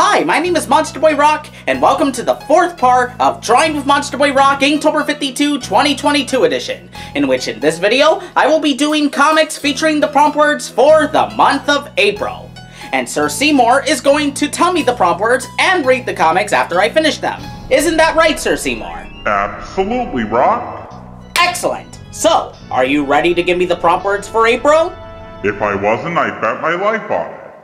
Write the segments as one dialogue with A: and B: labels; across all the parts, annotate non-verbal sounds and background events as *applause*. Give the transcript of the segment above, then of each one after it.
A: Hi, my name is Monsterboy Roc, and welcome to the fourth part of Drawing with Monsterboy Roc Inktober 52 2022 edition, in which in this video, I will be doing comics featuring the prompt words for the month of April. And Sir Seymour is going to tell me the prompt words and read the comics after I finish them. Isn't that right, Sir Seymour?
B: Absolutely, Roc.
A: Excellent. So, are you ready to give me the prompt words for April?
B: If I wasn't, I'd bet my life on it.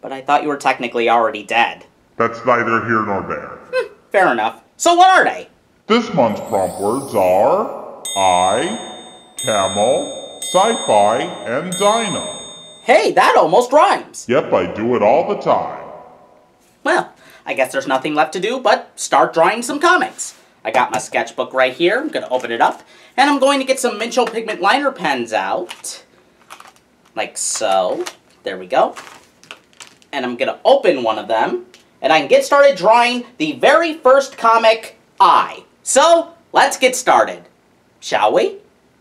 A: But I thought you were technically already dead.
B: That's neither here nor there. *laughs*
A: Hmm, fair enough. So what are they?
B: This month's prompt words are I, Camo, Sci-Fi, and Dino.
A: Hey, that almost rhymes.
B: Yep, I do it all the time.
A: Well, I guess there's nothing left to do but start drawing some comics. I got my sketchbook right here. I'm going to open it up. And I'm going to get some Mincho Pigment liner pens out. Like so. There we go and I'm going to open one of them, and I can get started drawing the very first comic, I. So, let's get started. Shall we?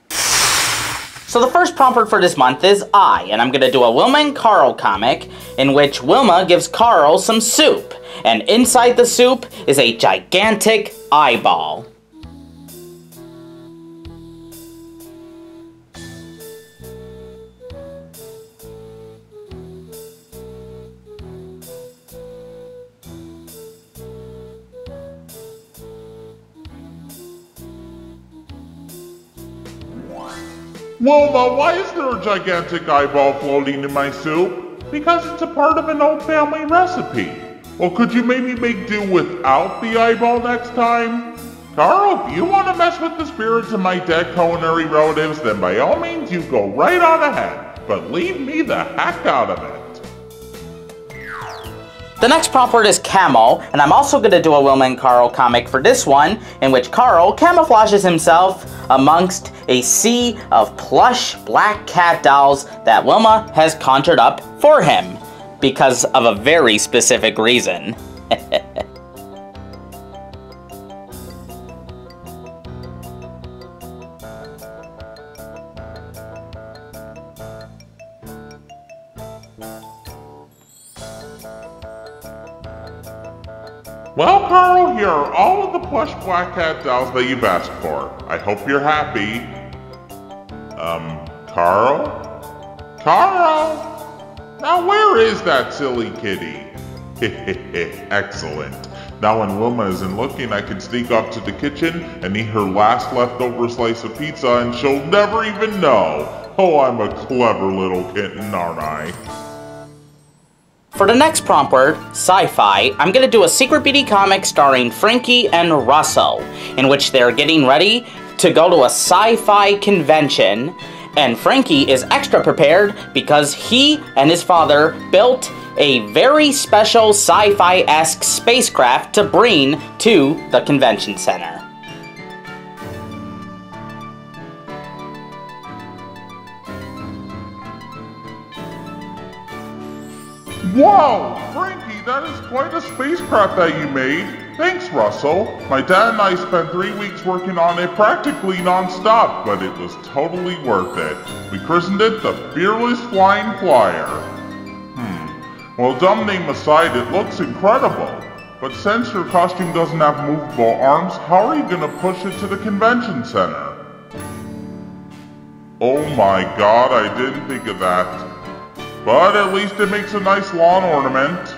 A: So the first prompt for this month is I, and I'm going to do a Wilma and Carl comic in which Wilma gives Carl some soup, and inside the soup is a gigantic eyeball.
B: Wilma, why is there a gigantic eyeball floating in my soup? Because it's a part of an old family recipe. Well, could you maybe make do without the eyeball next time? Carl, if you want to mess with the spirits of my dead culinary relatives, then by all means you go right on ahead. But leave me the heck out of it.
A: The next prompt word is camo, and I'm also going to do a Wilma and Carl comic for this one, in which Carl camouflages himself amongst a sea of plush black cat dolls that Wilma has conjured up for him, because of a very specific reason. *laughs*
B: Well, Carl, here are all of the plush black cat dolls that you've asked for. I hope you're happy. Um, Carl? Carl? Now where is that silly kitty? *laughs* Excellent. Now when Wilma isn't looking, I can sneak off to the kitchen and eat her last leftover slice of pizza and she'll never even know. Oh, I'm a clever little kitten, aren't I?
A: For the next prompt word, sci-fi, I'm going to do a Secret Beauty comic starring Frankie and Russell, in which they're getting ready to go to a sci-fi convention, and Frankie is extra prepared because he and his father built a very special sci-fi-esque spacecraft to bring to the convention center.
B: Whoa! Frankie, that is quite a spacecraft that you made. Thanks, Russell. My dad and I spent three weeks working on it practically non-stop, but it was totally worth it. We christened it the Fearless Flying Flyer. Hmm. Well, dumb name aside, it looks incredible. But since your costume doesn't have movable arms, how are you gonna push it to the convention center? Oh my god, I didn't think of that. But at least it makes a nice lawn ornament.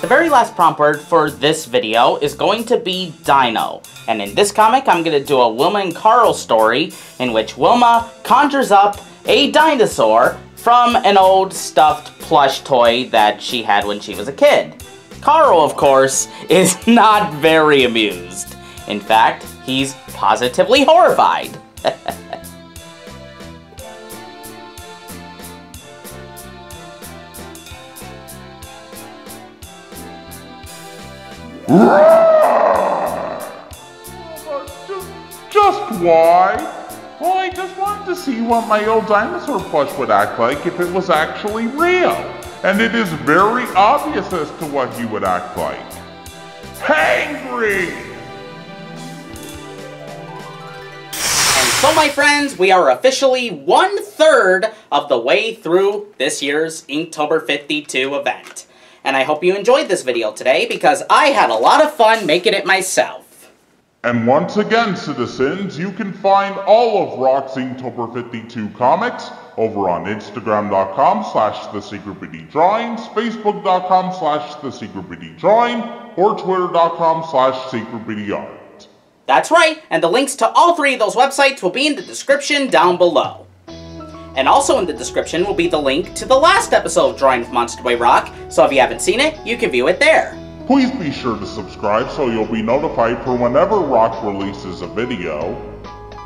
A: The very last prompt word for this video is going to be Dino. And in this comic, I'm going to do a Wilma and Carl story in which Wilma conjures up a dinosaur from an old stuffed plush toy that she had when she was a kid. Carl, of course, *laughs* is not very amused. In fact, he's positively horrified. *laughs*
B: just why? Well, I just wanted to see what my old dinosaur plush would act like if it was actually real. And it is very obvious as to what he would act like. Hangry!
A: And So, my friends, we are officially one third of the way through this year's Inktober 52 event. And I hope you enjoyed this video today because I had a lot of fun making it myself.
B: And once again, citizens, you can find all of Roc's Inktober 52 comics over on Instagram.com slash TheSecretBeautyDrawings, Facebook.com slash TheSecretBeautyDrawing, or Twitter.com slash SecretBeautyArt.
A: That's right, and the links to all three of those websites will be in the description down below. And also in the description will be the link to the last episode of Drawing with Monsterboy Roc, so if you haven't seen it, you can view it there.
B: Please be sure to subscribe so you'll be notified for whenever Roc releases a video.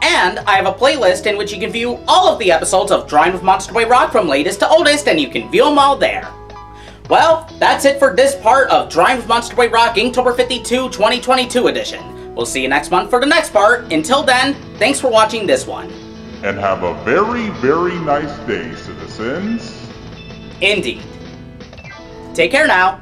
A: And I have a playlist in which you can view all of the episodes of Drawing with Monsterboy Roc from latest to oldest, and you can view them all there. Well, that's it for this part of Drawing with Monsterboy Roc Inktober 52 2022 edition. We'll see you next month for the next part. Until then, thanks for watching this one.
B: And have a very, very nice day, citizens.
A: Indeed. Take care now.